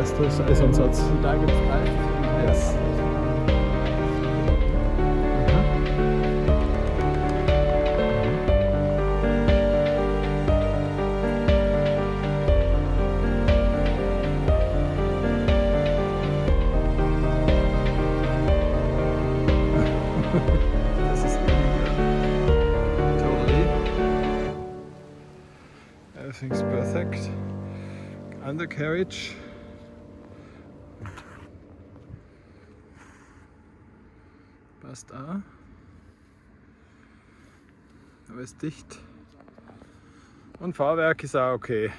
ist das Eisansatz. Und da gibt es alles. Yes. Das ist totally. Everything's perfect. Undercarriage. Passt auch. Aber ist dicht. Und Fahrwerk ist auch okay.